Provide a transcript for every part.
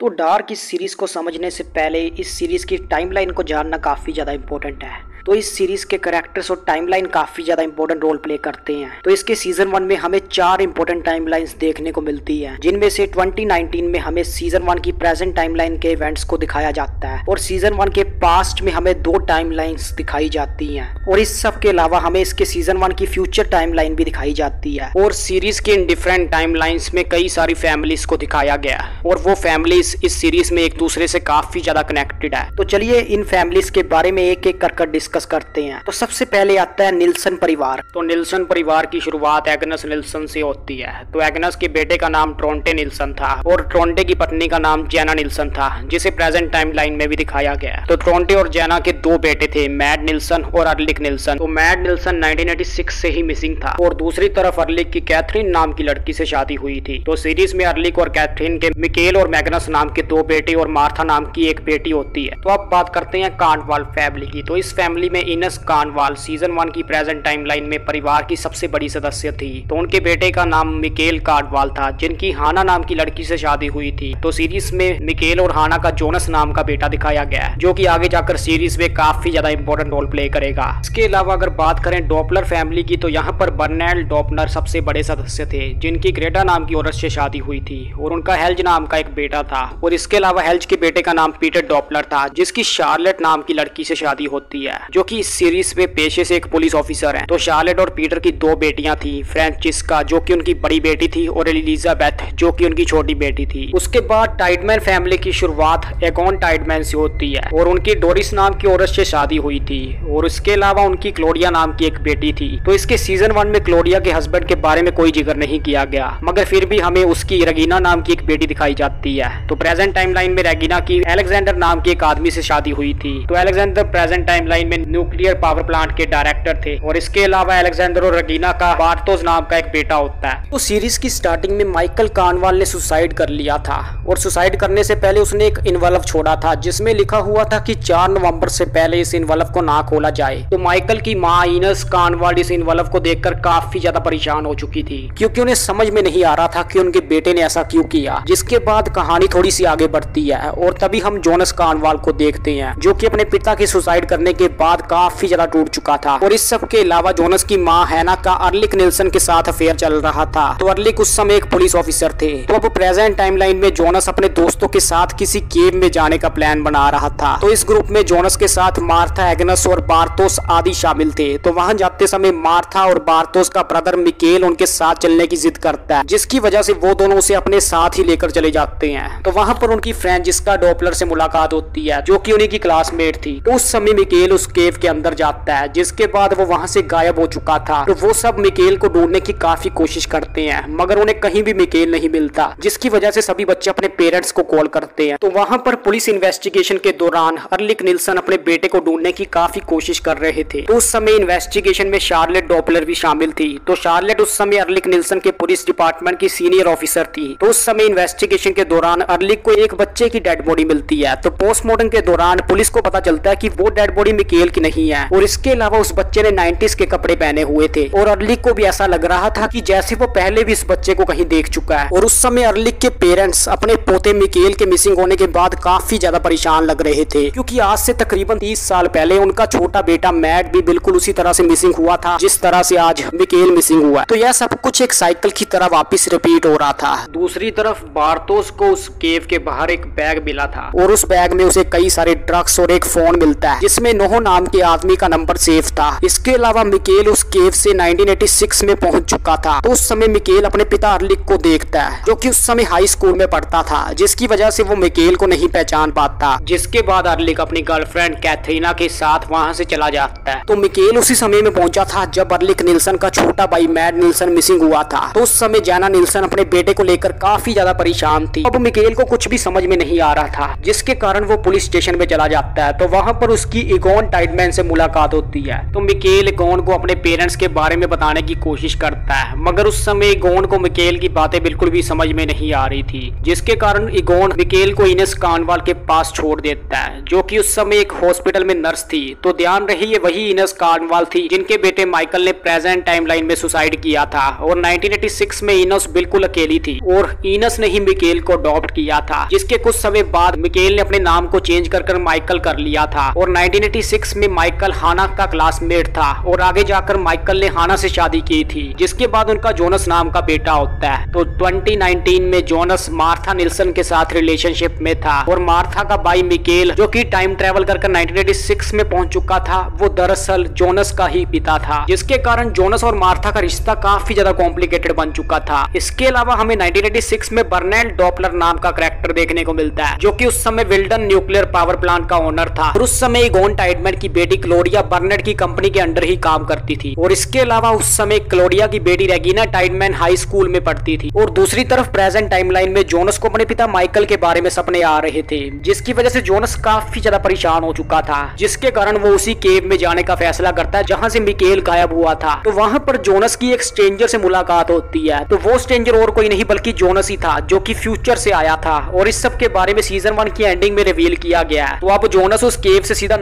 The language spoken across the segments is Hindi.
तो डार्क इस सीरीज़ को समझने से पहले इस सीरीज़ की टाइमलाइन को जानना काफ़ी ज़्यादा इंपॉर्टेंट है। तो इस सीरीज़ के करेक्टर्स और टाइमलाइन काफ़ी ज़्यादा इंपॉर्टेंट रोल प्ले करते हैं। तो इसके सीज़न वन में हमें चार इंपॉर्टेंट टाइमलाइंस देखने को मिलती है, जिनमें से 2019 में हमें सीज़न वन की प्रेजेंट टाइमलाइन के इवेंट्स को दिखाया जाता है और सीज़न वन के पास्ट में हमें दो टाइमलाइंस दिखाई जाती हैं। और इस सब के अलावा हमें इसके सीज़न वन की फ्यूचर टाइमलाइन भी दिखाई जाती है। और सीरीज़ के इन डिफरेंट टाइमलाइंस में कई सारी फैमिलीज़ को दिखाया गया है। और वो फैमिलीज़ इस सीरीज़ में एक दूसरे से काफ़ी ज़्यादा कनेक्टेड है। तो चलिए इन फैमिलीज़ के बारे में एक एक कर डिस्कस डिस्कस करते हैं। तो सबसे पहले आता है निल्सन परिवार। तो निल्सन परिवार की शुरुआत एग्नस निल्सन से होती है। तो एग्नस के बेटे का नाम ट्रोंटे निल्सन था और ट्रोंटे की पत्नी का नाम जैना निल्सन था, जिसे प्रेजेंट टाइम लाइन में भी दिखाया गया तो ट्रोंटे और जैना के दो बेटे थे, मैड निल्सन और अर्लिक निल्सन। तो मैड निल्सन 1986 से ही मिसिंग था और दूसरी तरफ़ अर्लिक की कैथरीन नाम की लड़की से शादी हुई थी। तो सीरीज़ में अर्लिक और कैथरीन के मिकेल और मैगनस नाम के दो बेटे और मार्था नाम की एक बेटी होती है। तो अब बात करते हैं कांटवाल फैमिली की। तो इस फैमिली फैमिली में इनस कानवाल सीज़न वन की प्रेजेंट टाइमलाइन में परिवार की सबसे बड़ी सदस्य थी। तो उनके बेटे का नाम मिकेल काटवाल था, जिनकी हाना नाम की लड़की से शादी हुई थी। तो सीरीज़ में मिकेल और हाना का जोनस नाम का बेटा दिखाया गया है जो कि आगे जाकर सीरीज़ में काफ़ी ज़्यादा इंपॉर्टेंट रोल प्ले करेगा। इसके अलावा अगर बात करें डॉपलर फैमिली की तो यहाँ पर बर्नेल डॉपलर सबसे बड़े सदस्य थे, जिनकी ग्रेटा नाम की औरत से शादी हुई थी, और उनका हेल्ज नाम का एक बेटा था। और इसके अलावा हेल्ज के बेटे का नाम पीटर डॉपलर था, जिसकी शार्लेट नाम की लड़की से शादी होती है जो कि इस सीरीज़ में पेशे से एक पुलिस ऑफिसर हैं। तो शार्लेट और पीटर की दो बेटियाँ थी, फ्रेंचिस्का, जो कि उनकी बड़ी बेटी थी, और एलिजाबेथ, जो कि उनकी छोटी बेटी थी। उसके बाद टाइडमैन फैमिली की शुरुआत एगोन टाइडमैन से होती है, और उनकी डोरिस नाम की औरत से शादी हुई थी, और इसके अलावा उनकी क्लोडिया नाम की एक बेटी थी। तो इसके सीज़न वन में क्लोडिया के हस्बैंड के बारे में कोई ज़िक्र नहीं किया गया, मगर फिर भी हमें उसकी रगीना नाम की एक बेटी दिखाई जाती है। तो प्रेजेंट टाइमलाइन में रेगिना की एलेक्जेंडर नाम के एक आदमी से शादी हुई थी। तो एलेक्जेंडर प्रेजेंट टाइमलाइन में न्यूक्लियर पावर प्लांट के डायरेक्टर थे और इसके अलावा अलेक्जेंडर और रगीना का बार्टोज नाम का एक बेटा होता है। तो सीरीज़ की स्टार्टिंग में माइकल कानवाल ने सुसाइड कर लिया था और सुसाइड करने से पहले उसने एक इन्वल्व छोड़ा था, जिसमें लिखा हुआ था कि 4 नवंबर से पहले इस इन्वल्व को ना खोला जाए। तो माइकल की माँ इनस कानवाल इस इन्वल्व को देखकर काफ़ी ज़्यादा परेशान हो चुकी थी, क्योंकि उन्हें समझ में नहीं आ रहा था कि उनके बेटे ने ऐसा क्यों किया। जिसके बाद कहानी थोड़ी सी आगे बढ़ती है और तभी हम जोनस कानवाल को देखते हैं, जो कि अपने पिता की सुसाइड करने के बाद काफ़ी काफ़ी ज़्यादा टूट चुका था। और इस सब के अलावा जोनस की माँ हैना का अर्लिक निल्सन के साथ अफेयर चल रहा था। तो अर्लिक उस समय एक पुलिस ऑफिसर थे। तो अब प्रेजेंट टाइमलाइन में जोनस अपने दोस्तों के साथ किसी केव में जाने का प्लान बना रहा था। तो इस ग्रुप में जोनस के साथ मार्था, एग्नस और बारतोस आदि शामिल थे। तो वहाँ जाते समय मार्था और बारतोस का ब्रदर मिकेल उनके साथ चलने की जिद करता है, जिसकी वजह से वो दोनों उसे अपने साथ ही लेकर चले जाते हैं। तो वहाँ पर उनकी फ्रेंड जिसका डॉपलर से मुलाकात होती है, जो कि उन्हीं की क्लासमेट थी। तो उस समय मिकेल उस केव के अंदर जाता है, जिसके बाद वो वहाँ से गायब हो चुका था। तो वो सब मिकेल को ढूँढने की काफ़ी कोशिश करते हैं, मगर उन्हें कहीं भी मिकेल नहीं मिलता, जिसकी वजह से सभी बच्चे अपने पेरेंट्स को कॉल करते हैं। तो वहाँ पर पुलिस इन्वेस्टिगेशन के दौरान अर्लिक निल्सन अपने बेटे को ढूँढने की काफ़ी कोशिश कर रहे थे। उस समय इन्वेस्टिगेशन में शार्लेट डॉपलर भी शामिल थी। तो शार्लेट उस समय अर्लिक निल्सन के पुलिस डिपार्टमेंट की सीनियर ऑफिसर थी। तो उस समय इन्वेस्टिगेशन के दौरान अर्लिक को एक बच्चे की डेड बॉडी मिलती है। तो पोस्टमार्टम के दौरान पुलिस को पता चलता है कि वो डेड बॉडी मिकेल की नहीं है। है और इसके अलावा उस बच्चे ने नाइन्टीज के कपड़े पहने हुए थे। और अर्लिक को भी ऐसा लग रहा था कि जैसे वो पहले भी इस बच्चे को कहीं देख चुका है। और उस समय अर्लिक के पेरेंट्स अपने पोते मिकेल के मिसिंग होने के बाद काफ़ी ज़्यादा परेशान लग रहे थे। क्योंकि आज से तकरीबन तीस साल पहले उनका छोटा बेटा मैट भी बिल्कुल उसी तरह से मिसिंग हुआ था जिस तरह से आज मिकेल मिसिंग हुआ तो यह सब कुछ एक साइकिल की तरह वापिस रिपीट हो रहा था। दूसरी तरफ़ बारतोस को उस केव के बाहर एक बैग मिला था। और उस बैग में उसे कई सारे ड्रग्स और एक फ़ोन मिलता है जिसमें नोहो नाम के आदमी आदमी का नंबर सेफ़ था। इसके अलावा मिकेल उस केव से 1986 में पहुँच चुका था। तो उस समय मिकेल अपने पिता अर्लिक को देखता है, जो कि उस समय हाई स्कूल में पढ़ता था, जिसकी वजह से वो मिकेल को नहीं पहचान पाता। जिसके बाद अर्लिक अपनी गर्लफ्रेंड कैथरीना के साथ वहाँ से चला जाता है। तो मिकेल उसी समय में पहुँचा था, जब अर्लिक निल्सन का छोटा भाई मैड निल्सन मिसिंग हुआ था। तो उस समय जैना निल्सन अपने बेटे को लेकर काफ़ी ज़्यादा परेशान थी। अब मिकेल को कुछ भी समझ में नहीं आ रहा था, जिसके कारण वो पुलिस स्टेशन में चला जाता है। तो वहाँ पर उसकी इगोन टाइट टाइडमैन से मुलाकात होती है। तो मिकेल इगोन को अपने पेरेंट्स के बारे में बताने की कोशिश करता है। मगर उस समय इगोन को मिकेल की बातें बिल्कुल भी समझ में नहीं आ रही थी, जिसके कारण इगोन मिकेल को इनेस कानवाल के पास छोड़ देता है, जो कि उस समय एक हॉस्पिटल में नर्स थी। तो ध्यान रही, ये वही इनस कार्नवाल थी, जिनके बेटे माइकल ने प्रेजेंट टाइमलाइन में सुसाइड किया था, और 1986 में इनस बिल्कुल अकेली थी, और इनस ने ही मिकेल को अडॉप्ट किया था, जिसके कुछ समय बाद मिकेल ने अपने नाम को चेंज कर कर माइकल कर लिया था, और 1986 में माइकल हाना का क्लासमेट था और आगे जाकर माइकल ने हाना से शादी की थी, जिसके बाद उनका जोनस नाम का बेटा होता है। तो 2019 में जोनस मार्था निल्सन के साथ रिलेशनशिप में था और मार्था का भाई मिकेल, जो कि टाइम ट्रेवल कर 1986 में पहुँच चुका था, वो दरअसल जोनस का ही पिता था, जिसके कारण जोनस और मार्था का रिश्ता काफ़ी ज़्यादा कॉम्प्लिकेटेड बन चुका था। इसके अलावा हमें 1986 में बर्नेल डॉपलर नाम का करेक्टर देखने को मिलता है, जो की उस समय विल्डन न्यूक्लियर पावर प्लांट का ओनर था और उस समय गोन टाइडमैन की बेटी क्लोडिया बर्नेट की कंपनी के अंडर ही काम करती थी। और इसके अलावा उस समय क्लोडिया की बेटी रेगिना टाइडमैन हाई स्कूल में पढ़ती थी। और दूसरी तरफ़ प्रेजेंट टाइमलाइन में जोनस को अपने पिता माइकल के बारे में सपने आ रहे थे, जिसकी वजह से जोनस काफ़ी ज़्यादा परेशान हो चुका था, जिसके कारण वो उसी केव में जाने का फैसला करता है, जहाँ से मिकेल गायब हुआ था। तो वहाँ पर जोनस की एक स्ट्रेंजर से मुलाकात होती है। तो वो स्ट्रेंजर और कोई नहीं, बल्कि जोनस ही था, जो की फ्यूचर से आया था। और इस सब के बारे में सीज़न वन की एंडिंग में रिवील किया गया तो अब जोनस उस केव से सीधा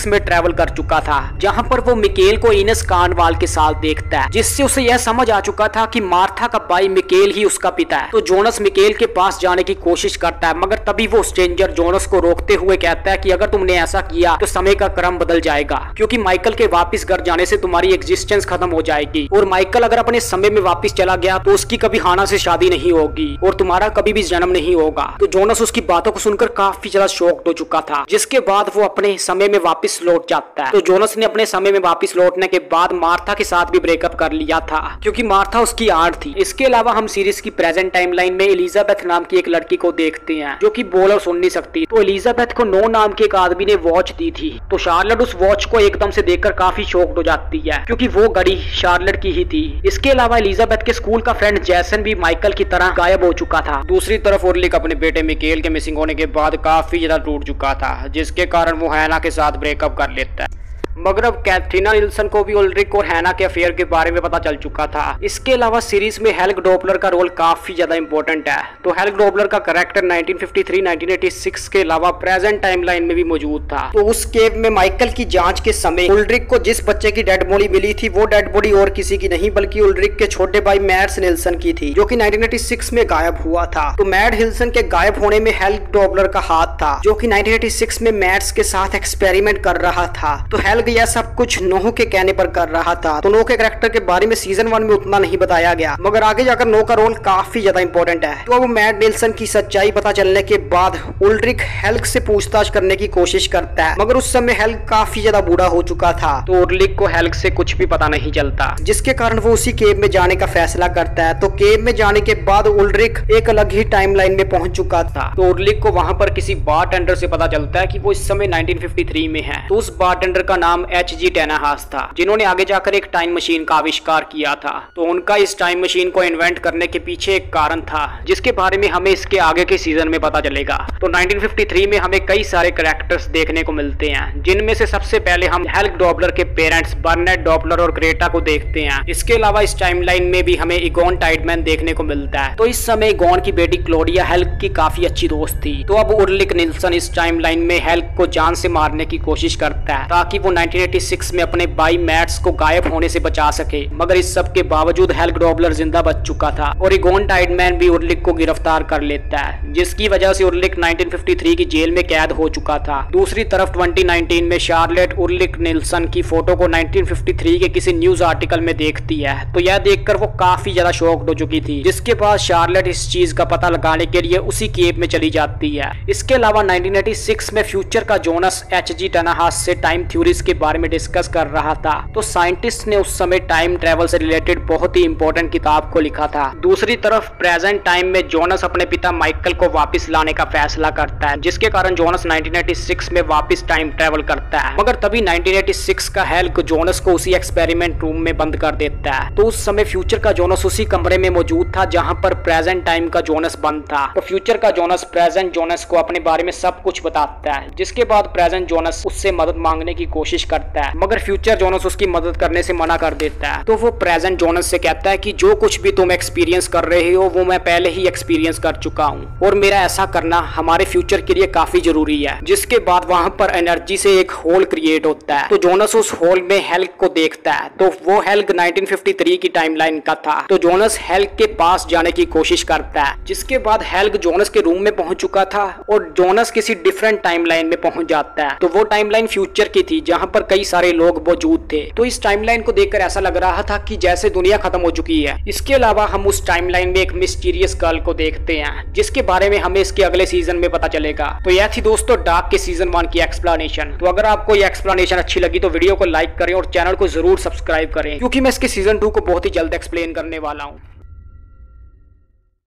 1986 में ट्रेवल कर चुका था, जहाँ पर वो मिकेल को इनस कानवाल के साथ देखता है, जिससे उसे यह समझ आ चुका था कि मार्था का भाई मिकेल ही उसका पिता है। तो जोनस मिकेल के पास जाने की कोशिश करता है, मगर तभी वो स्ट्रेंजर जोनस को रोकते हुए कहता है कि अगर तुमने ऐसा किया तो समय का क्रम बदल जाएगा, क्योंकि माइकल के वापस घर जाने से तुम्हारी एग्जिस्टेंस खत्म हो जाएगी। और माइकल अगर अपने समय में वापस चला गया तो उसकी कभी हाना से शादी नहीं होगी, और तुम्हारा कभी भी जन्म नहीं होगा। तो जोनस उसकी बातों को सुनकर काफ़ी ज़्यादा शौक हो चुका था, जिसके बाद वो अपने समय में वापस लौट जाता है। तो जोनस ने अपने समय में वापस लौटने के बाद मार्था के साथ भी ब्रेकअप कर लिया था, क्योंकि मार्था उसकी आंट थी। इसके अलावा हम सीरीज़ की प्रेजेंट टाइमलाइन में एलिजाबेथ नाम की एक लड़की को देखते हैं, जो कि बोल और सुन नहीं सकती। तो एलिजाबेथ को नो नाम के एक आदमी ने वॉच दी थी। तो शार्लट उस वॉच को एकदम से देखकर काफ़ी शौक हो जाती है, क्योंकि वो घड़ी शार्लट की ही थी। इसके अलावा एलिजाबेथ के स्कूल का फ्रेंड जैसन भी माइकल की तरह गायब हो चुका था। दूसरी तरफ़ उर्लिक अपने बेटे मिकेल के मिसिंग होने के बाद काफ़ी ज़्यादा टूट चुका था, जिसके कारण वो हैना के साथ ब्रेकअप कर लेता है। मगर अब कैथरीना निल्सन को भी उल्रिक और हैना के अफेयर के बारे में पता चल चुका था। इसके अलावा सीरीज़ में हेल्क डोपलर का रोल काफ़ी ज़्यादा इंपॉर्टेंट है। तो हेल्क डोपलर का करेक्टर 1953 1986 के अलावा प्रेजेंट टाइमलाइन में भी मौजूद था। तो उस केव में माइकल की जाँच के समय उल्ड्रिक को जिस बच्चे की डेड बॉडी मिली थी, वो डेड बॉडी और किसी की नहीं, बल्कि उल्ड्रिक के छोटे भाई मैड्स निल्सन की थी, जो की नाइनटीन में गायब हुआ था। तो मैड हिल्सन के गायब होने में हेल्क डोपलर का हाथ था, जो की नाइनटीन में मैड्स के साथ एक्सपेरिमेंट कर रहा था। तो हेल्क यह सब कुछ नोह के कहने पर कर रहा था। तो नोह के करेक्टर के बारे में सीज़न वन में उतना नहीं बताया गया। मगर आगे जाकर नो का रोल काफ़ी ज़्यादा इंपॉर्टेंट है। तो अब मैट नेल्सन की सच्चाई पता चलने के बाद उल्ड्रिक हेल्क से पूछताछ करने की कोशिश करता है। मगर उस समय हेल्क काफ़ी ज़्यादा बूढ़ा हो चुका था। तो उर्लिक को हेल्क से कुछ भी पता नहीं चलता। जिसके कारण वो उसी केव में जाने का फैसला करता है। तो केव में जाने के बाद उल्ड्रिक एक अलग ही टाइमलाइन में पहुँच चुका था। तो उर्लिक को वहाँ पर किसी बार से पता चलता है कि वो इस समय 1953 में है। तो उस बार का नाम एच एच जी टेनाहास था, जिन्होंने आगे जाकर एक टाइम मशीन का आविष्कार किया था। तो उनका इस टाइम मशीन को इन्वेंट करने के पीछे एक कारण था, जिसके बारे में हमें इसके आगे के सीज़न में पता चलेगा। तो 1953 में हमें कई सारे करेक्टर्स देखने को मिलते हैं, जिनमें से सबसे पहले हम हेल्क डॉपलर के पेरेंट्स बर्नेट डॉबलर और ग्रेटा को देखते हैं। इसके अलावा इस टाइमलाइन में भी हमें इगोन टाइडमैन देखने को मिलता है। तो इस समय इगोन की बेटी क्लोडिया हेल्क की काफ़ी अच्छी दोस्त थी। तो अब उर्लिक निल्सन इस टाइमलाइन में हेल्क को जान से मारने की कोशिश करता है, ताकि वो 1986 में अपने बाई मैट्स को गायब होने से बचा सके, मगर इस सब के बावजूद हेल्क डॉबलर ज़िंदा बच चुका था और इगोन टाइडमैन भी उर्लिक को गिरफ़्तार कर लेता है, जिसकी वजह से उर्लिक 1953 की जेल में कैद हो चुका था। दूसरी तरफ़ 2019 में शार्लेट उर्लिक निल्सन की फ़ोटो को 1953 के किसी न्यूज़ आर्टिकल में देखती है तो यह देखकर वो काफ़ी ज़्यादा शॉक्ड हो चुकी थी, जिसके बाद शार्लेट इस चीज़ का पता लगाने के लिए उसी केप में चली जाती है। इसके अलावा 1986 में फ्यूचर का जोनस एच जी टनाहास से टाइम थ्योरीज के बारे में डिस्कस कर रहा था। तो साइंटिस्ट ने उस समय टाइम ट्रेवल से रिलेटेड बहुत ही इंपॉर्टेंट किताब को लिखा था। दूसरी तरफ़ प्रेजेंट टाइम में जोनस अपने पिता माइकल को वापस लाने का फैसला करता है, जिसके कारण जोनस 1986 में वापस टाइम ट्रेवल करता है। मगर तभी 1986 का हेल्क जोनस को उसी एक्सपेरिमेंट रूम में बंद कर देता है। तो उस समय फ्यूचर का जोनस उसी कमरे में मौजूद था, जहाँ पर प्रेजेंट टाइम का जोनस बंद था। तो फ्यूचर का जोनस प्रेजेंट जोनस को अपने बारे में सब कुछ बताता है, जिसके बाद प्रेजेंट जोनस उससे मदद मांगने की कोशिश करता है, मगर फ्यूचर जोनस उसकी मदद करने से मना कर देता है। तो वो प्रेजेंट जोनस से कहता है कि जो कुछ भी तुम एक्सपीरियंस कर रहे हो, वो मैं पहले ही एक्सपीरियंस कर चुका हूँ। और मेरा ऐसा करना हमारे फ्यूचर के लिए काफ़ी ज़रूरी है, जिसके बाद वहाँ पर एनर्जी से एक होल क्रिएट होता है। तो जोनस उस होल में हेल्क को देखता है। तो वो हेल्क 1953 की टाइमलाइन का था। तो जोनस हेल्क के पास जाने की कोशिश करता है, जिसके बाद हेल्क जोनस के रूम में पहुँच चुका था और जोनस किसी डिफरेंट टाइमलाइन में पहुँच जाता है। तो वो टाइमलाइन फ्यूचर की थी, जहाँ पर कई सारे लोग मौजूद थे। तो इस टाइमलाइन को देखकर ऐसा लग रहा था कि जैसे दुनिया खत्म हो चुकी है। इसके अलावा हम उस टाइमलाइन में एक मिस्टीरियस गर्ल को देखते हैं, जिसके बारे में हमें इसके अगले सीज़न में पता चलेगा। तो यह थी दोस्तों डार्क के सीज़न वन की एक्सप्लेनेशन तो अगर आपको ये एक्सप्लेनेशन अच्छी लगी तो वीडियो को लाइक करें और चैनल को ज़रूर सब्सक्राइब करें, क्योंकि मैं इसके सीज़न टू को बहुत ही जल्द एक्सप्लेन करने वाला हूँ।